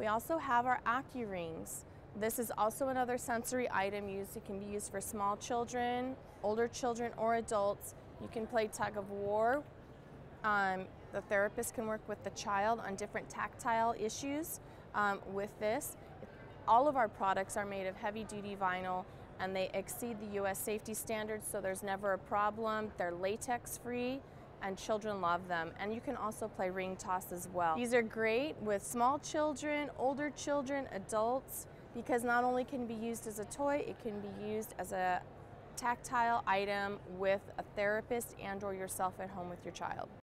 We also have our OcuRings. This is also another sensory item used. It can be used for small children, older children, or adults. You can play tug of war. Um, the therapist can work with the child on different tactile issues um, with this. All of our products are made of heavy duty vinyl and they exceed the US safety standards, so there's never a problem. They're latex free and children love them. And you can also play ring toss as well. These are great with small children, older children, adults, because not only can be used as a toy, it can be used as a tactile item with a therapist and or yourself at home with your child.